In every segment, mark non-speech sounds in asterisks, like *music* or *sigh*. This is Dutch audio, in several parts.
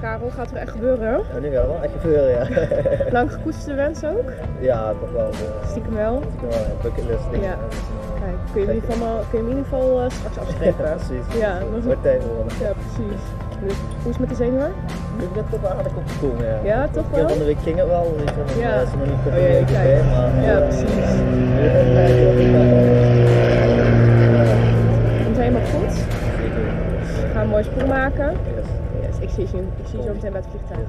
Nou Karel, gaat er echt gebeuren? Ja, nu wel echt gebeuren, ja. *laughs* Lang gekoesterde wens ook? ja, toch wel. Uh, Stiekem wel? Stiekem wel. Bucketlist ding. Ja. Kijk, kun je, in ieder geval, kun je hem in ieder geval uh, straks afspreken. *laughs* ja, precies. Ja, dat wordt tijd. Ja, precies. Dus, hoe is het met de zenuwen? Nu begint het toch wel aardig op te komen, ja. Ja, toch wel? Van de week ging het wel, weet je, ja. er nog niet oh, ja, maar... Ja, precies. Gaan een mooi sprong maken. Yes. Yes, ik zie je, ik zie je zo meteen bij het vliegtuig.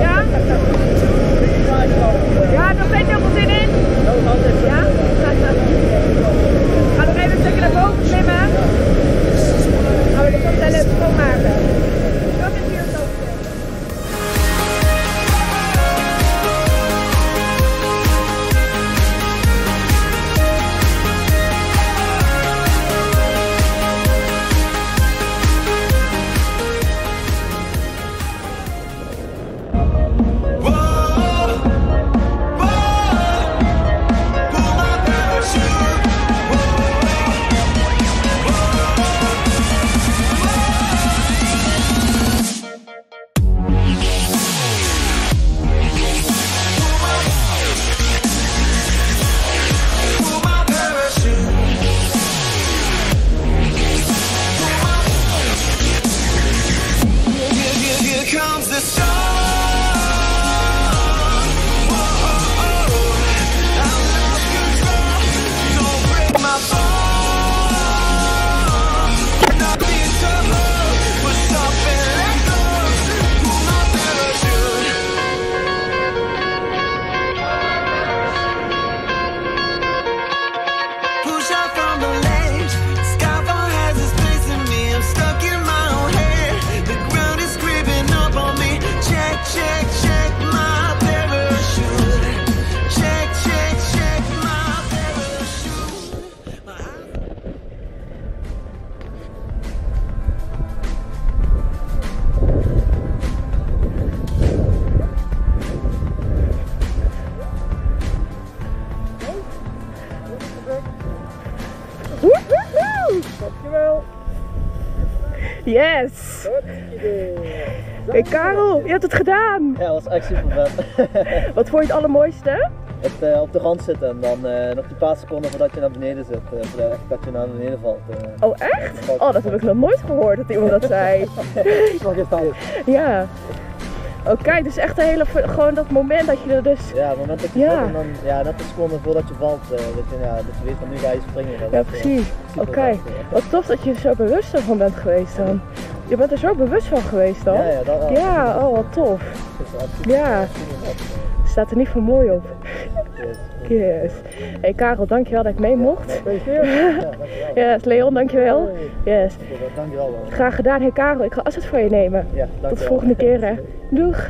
Ja? Ja, nog heel veel zin in? Ja? Ga nog even een stukje naar boven klimmen. Gaan we de fontein schoonmaken. Yes! Hey Karel, je hebt het gedaan! Ja, dat was echt super vet. *laughs* Wat vond je het allermooiste? het uh, op de rand zitten en dan uh, nog die paar seconden voordat je naar beneden zit. Uh, voordat je naar beneden valt. oh echt? Oh, dat heb ik nog nooit gehoord dat iemand dat zei. *laughs* geen fout. Ja. Oké, okay, dus echt een hele, gewoon dat moment dat je er dus... Ja, het moment dat je ja. en dan, ja, net een seconde voordat je valt, dat, je, ja, dat je weet van nu ga je springen. Dat ja, precies. Oké, okay. wat tof dat je er zo bewust van bent geweest dan. Je bent er zo bewust van geweest dan? Ja, ja, dat wel. Ja, oh wat tof. Ja. Staat er niet voor mooi op. Yes. Yes. Hey Karel, dankjewel dat ik mee mocht. *laughs* Yes, Leon, dankjewel. Yes. Dankjewel. Graag gedaan. Hey Karel, ik ga afzet voor je nemen. Tot de volgende keer hè. *laughs* Doeg.